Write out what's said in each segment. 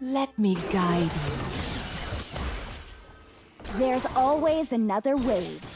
Let me guide you. There's always another wave.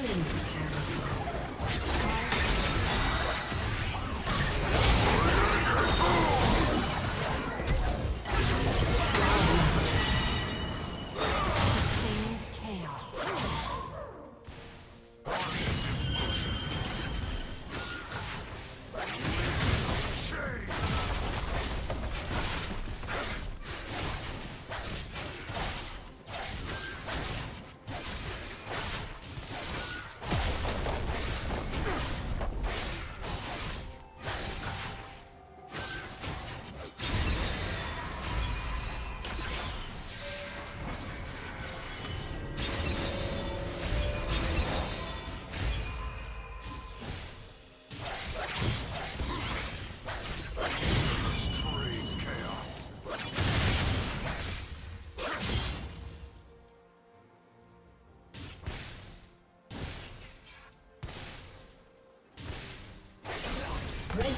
Killing spree.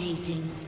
Dominating.